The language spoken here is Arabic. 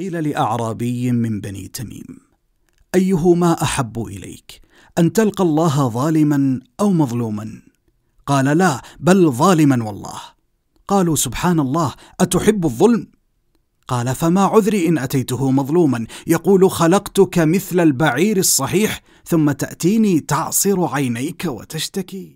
قيل لأعرابي من بني تميم أيهما أحب إليك أن تلقى الله ظالما أو مظلوما؟ قال لا بل ظالما والله. قالوا سبحان الله أتحب الظلم؟ قال فما عذري إن أتيته مظلوما. يقول خلقتك مثل البعير الصحيح ثم تأتيني تعصر عينيك وتشتكي.